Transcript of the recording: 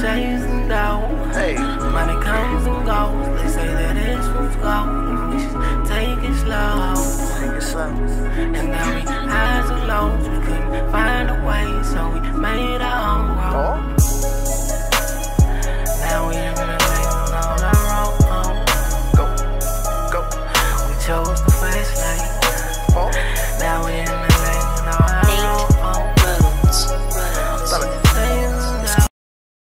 chasing down. Hey. Money comes and goes. They say that it's what's gold. We should take it slow. Take it slow. And now we highs and lows. We couldn't find a way, so we made our own road. Oh. Now we living a life on our own. Go, go. We chose.